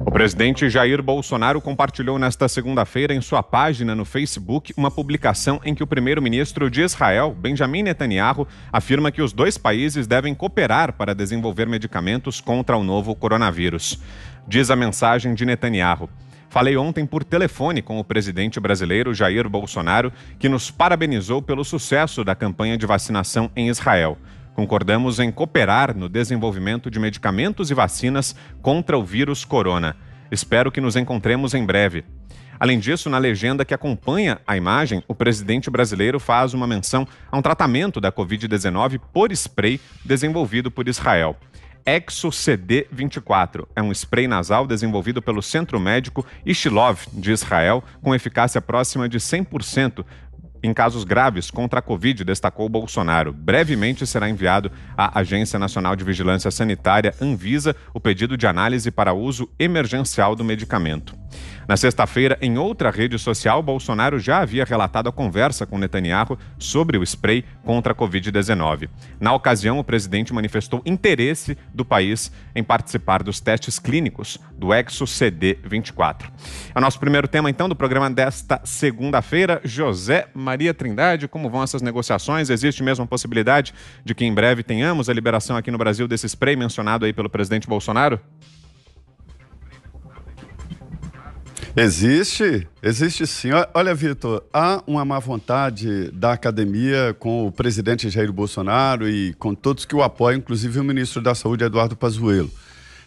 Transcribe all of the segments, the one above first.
O presidente Jair Bolsonaro compartilhou nesta segunda-feira em sua página no Facebook uma publicação em que o primeiro-ministro de Israel, Benjamin Netanyahu, afirma que os dois países devem cooperar para desenvolver medicamentos contra o novo coronavírus. Diz a mensagem de Netanyahu. Falei ontem por telefone com o presidente brasileiro Jair Bolsonaro, que nos parabenizou pelo sucesso da campanha de vacinação em Israel. Concordamos em cooperar no desenvolvimento de medicamentos e vacinas contra o vírus corona. Espero que nos encontremos em breve. Além disso, na legenda que acompanha a imagem, o presidente brasileiro faz uma menção a um tratamento da Covid-19 por spray desenvolvido por Israel. ExoCD 24 é um spray nasal desenvolvido pelo Centro Médico Ishilov de Israel, com eficácia próxima de 100%, em casos graves contra a Covid, destacou Bolsonaro. Brevemente será enviado à Agência Nacional de Vigilância Sanitária, Anvisa, o pedido de análise para uso emergencial do medicamento. Na sexta-feira, em outra rede social, Bolsonaro já havia relatado a conversa com Netanyahu sobre o spray contra a Covid-19. Na ocasião, o presidente manifestou interesse do país em participar dos testes clínicos do ExoCD 24. É o nosso primeiro tema, então, do programa desta segunda-feira. José Maria Trindade, como vão essas negociações? Existe mesmo a possibilidade de que em breve tenhamos a liberação aqui no Brasil desse spray mencionado aí pelo presidente Bolsonaro? Existe, existe sim. Olha, Vitor, há uma má vontade da academia com o presidente Jair Bolsonaro e com todos que o apoiam, inclusive o ministro da Saúde, Eduardo Pazuello.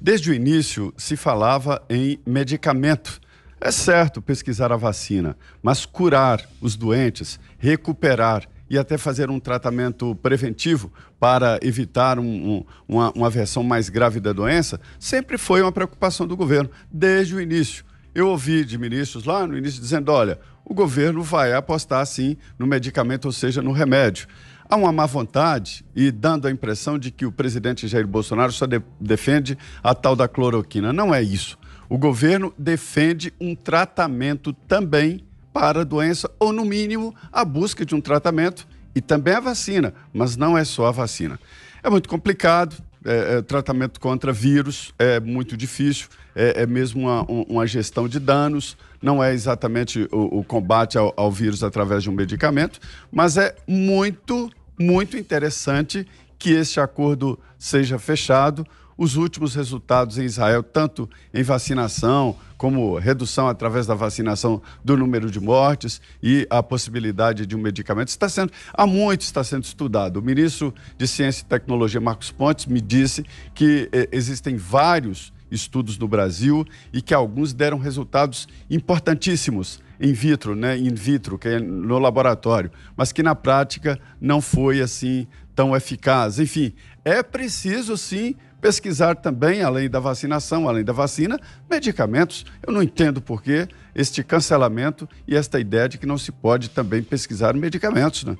Desde o início se falava em medicamento. É certo pesquisar a vacina, mas curar os doentes, recuperar e até fazer um tratamento preventivo para evitar um, um, uma, uma versão mais grave da doença, sempre foi uma preocupação do governo, desde o início. Eu ouvi de ministros lá no início dizendo: olha, o governo vai apostar sim no medicamento, ou seja, no remédio. Há uma má vontade e dando a impressão de que o presidente Jair Bolsonaro só de defende a tal da cloroquina. Não é isso. O governo defende um tratamento também para a doença, ou no mínimo a busca de um tratamento e também a vacina, mas não é só a vacina. É muito complicado, é, é, tratamento contra vírus é muito difícil, é, é mesmo uma, uma, gestão de danos, não é exatamente o, o combate ao, ao, vírus através de um medicamento, mas é muito, muito interessante que este acordo seja fechado os últimos resultados em Israel, tanto em vacinação, como redução através da vacinação do número de mortes e a possibilidade de um medicamento, está sendo, há muito está sendo estudado. O ministro de Ciência e Tecnologia, Marcos Pontes, me disse que eh, existem vários estudos no Brasil e que alguns deram resultados importantíssimos in vitro, né, in vitro, que é no laboratório, mas que na prática não foi assim tão eficaz. Enfim, é preciso sim pesquisar também, além da vacinação, além da vacina, medicamentos. Eu não entendo por que este cancelamento e esta ideia de que não se pode também pesquisar medicamentos, né?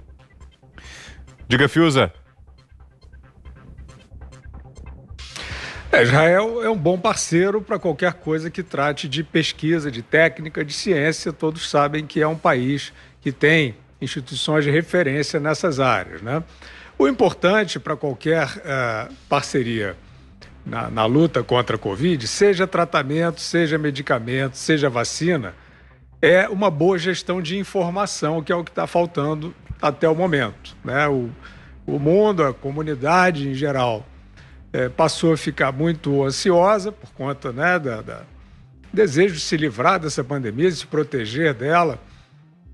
Diga, Fiuza. É, Israel é um bom parceiro para qualquer coisa que trate de pesquisa, de técnica, de ciência. Todos sabem que é um país que tem instituições de referência nessas áreas. Né? O importante para qualquer uh, parceria na, na luta contra a Covid, seja tratamento, seja medicamento, seja vacina, é uma boa gestão de informação, que é o que está faltando até o momento. Né? O, o mundo, a comunidade em geral, é, passou a ficar muito ansiosa por conta né, da, da, desejo de se livrar dessa pandemia, de se proteger dela,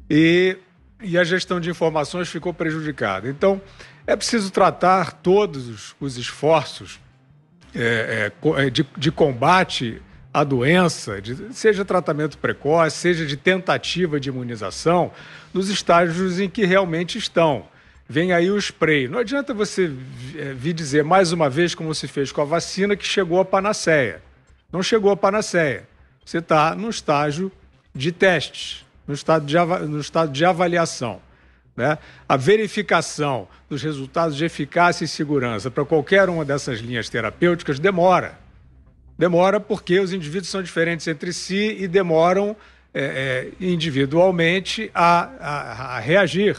e, e a gestão de informações ficou prejudicada. Então, é preciso tratar todos os, os esforços é, é, é, de, de, combate à doença, de, seja tratamento precoce, seja de tentativa de imunização, nos estágios em que realmente estão. Vem aí o spray. Não adianta você é, vir dizer mais uma vez, como se fez com a vacina, que chegou a panaceia. Não chegou a panaceia. Você está no estágio de testes, no estado de, no estado de avaliação. Né? A verificação dos resultados de eficácia e segurança para qualquer uma dessas linhas terapêuticas demora. Demora porque os indivíduos são diferentes entre si e demoram é, é, individualmente a, a, a reagir.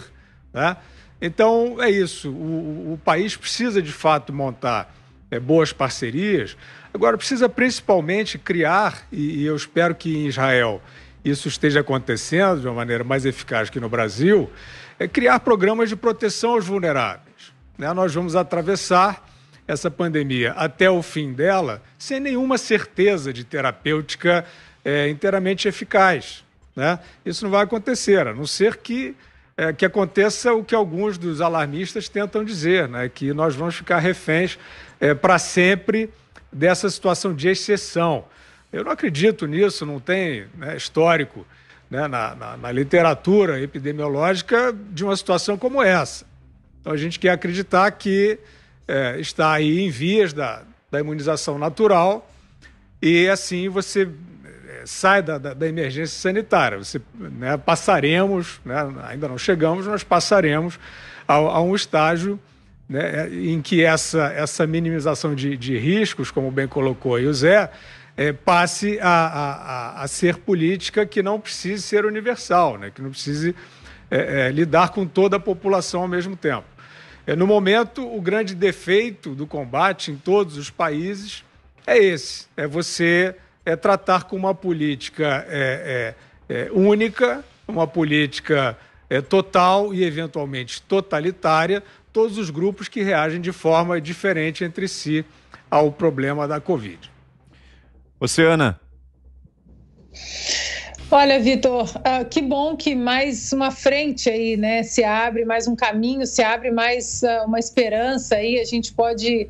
Né? Então, é isso. O, o, país precisa, de fato, montar é, boas parcerias. Agora, precisa principalmente criar, e, e eu espero que em Israel isso esteja acontecendo de uma maneira mais eficaz que no Brasil, é criar programas de proteção aos vulneráveis. Né? Nós vamos atravessar essa pandemia até o fim dela sem nenhuma certeza de terapêutica é, inteiramente eficaz. Né? Isso não vai acontecer, a não ser que, é, que aconteça o que alguns dos alarmistas tentam dizer, né? que nós vamos ficar reféns é, para sempre dessa situação de exceção. Eu não acredito nisso, não tem né, histórico né, na, na, na, literatura epidemiológica de uma situação como essa. Então a gente quer acreditar que é, está aí em vias da, da imunização natural e assim você sai da, da, da, emergência sanitária. Você, né, passaremos, né, ainda não chegamos, mas passaremos a, a um estágio né, em que essa, essa minimização de, de riscos, como bem colocou aí o Zé, é, passe a, a, a, ser política que não precise ser universal, né? que não precise é, é, lidar com toda a população ao mesmo tempo. É, no momento, o grande defeito do combate em todos os países é esse: é você é, tratar com uma política é, é, é única, uma política total e eventualmente totalitária, todos os grupos que reagem de forma diferente entre si ao problema da Covid. Oceana. Olha, Vitor, uh, que bom que mais uma frente aí, né, se abre, mais um caminho, se abre mais uh, uma esperança aí, a gente pode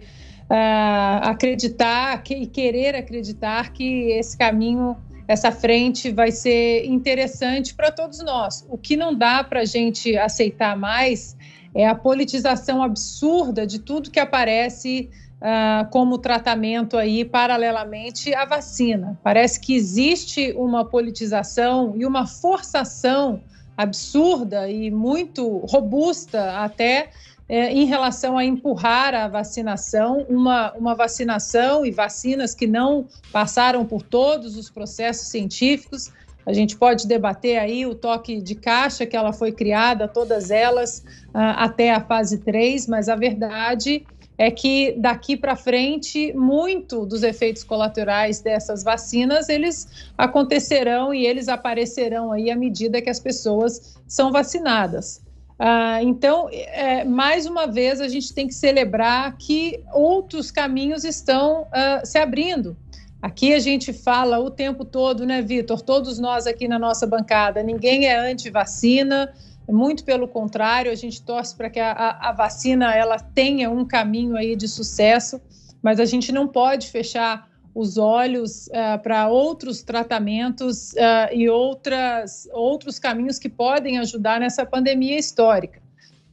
uh, acreditar e querer acreditar que esse caminho, essa frente vai ser interessante para todos nós. O que não dá para a gente aceitar mais é a politização absurda de tudo que aparece uh, como tratamento aí paralelamente à vacina. Parece que existe uma politização e uma forçação absurda e muito robusta até é, em relação a empurrar a vacinação, uma, uma vacinação e vacinas que não passaram por todos os processos científicos. A gente pode debater aí o toque de caixa que ela foi criada, todas elas uh, até a fase 3, mas a verdade é que daqui para frente muito dos efeitos colaterais dessas vacinas eles acontecerão e eles aparecerão aí à medida que as pessoas são vacinadas. Ah, então, é, mais uma vez, a gente tem que celebrar que outros caminhos estão ah, se abrindo. Aqui a gente fala o tempo todo, né, Vitor? Todos nós aqui na nossa bancada, ninguém é anti-vacina, muito pelo contrário, a gente torce para que a, a, vacina ela tenha um caminho aí de sucesso, mas a gente não pode fechar os olhos uh, para outros tratamentos uh, e outras, outros caminhos que podem ajudar nessa pandemia histórica.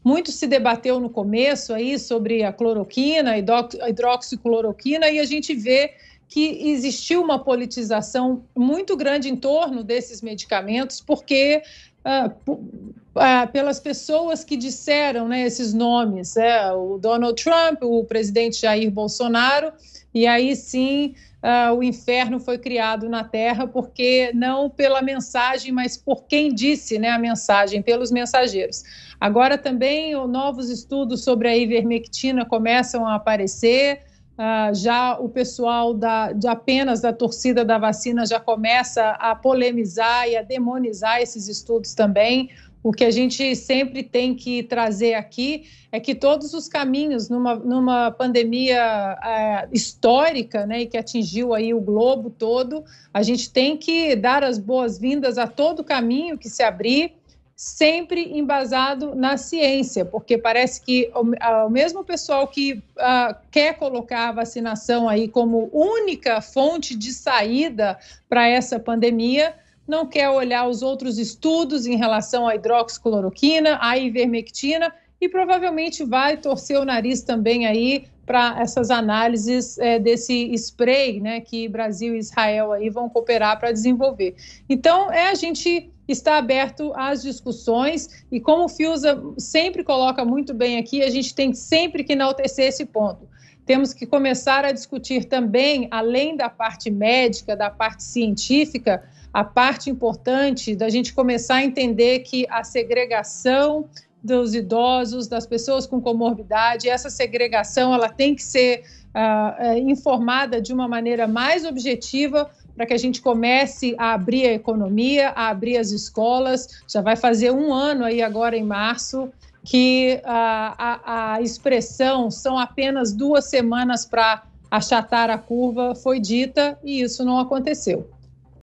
Muito se debateu no começo aí sobre a cloroquina, a hidroxicloroquina, e a gente vê que existiu uma politização muito grande em torno desses medicamentos, porque uh, pelas pessoas que disseram né, esses nomes, é, o Donald Trump, o presidente Jair Bolsonaro, e aí sim uh, o inferno foi criado na Terra, porque não pela mensagem, mas por quem disse né, a mensagem, pelos mensageiros. Agora também novos estudos sobre a ivermectina começam a aparecer. Uh, já o pessoal da, de apenas da torcida da vacina já começa a polemizar e a demonizar esses estudos também. O que a gente sempre tem que trazer aqui é que todos os caminhos numa, numa pandemia é, histórica, né, e que atingiu aí o globo todo, a gente tem que dar as boas-vindas a todo caminho que se abrir sempre embasado na ciência, porque parece que o, mesmo pessoal que uh, quer colocar a vacinação aí como única fonte de saída para essa pandemia, não quer olhar os outros estudos em relação à hidroxicloroquina, à ivermectina e provavelmente vai torcer o nariz também aí para essas análises é, desse spray, né, que Brasil e Israel aí vão cooperar para desenvolver. Então, é a gente está aberto às discussões e como o Fiuza sempre coloca muito bem aqui, a gente tem sempre que enaltecer esse ponto. Temos que começar a discutir também, além da parte médica, da parte científica, a parte importante da gente começar a entender que a segregação dos idosos, das pessoas com comorbidade, essa segregação ela tem que ser uh, informada de uma maneira mais objetiva para que a gente comece a abrir a economia, a abrir as escolas. Já vai fazer um ano aí agora em março que a, a, a expressão são apenas duas semanas para achatar a curva foi dita e isso não aconteceu.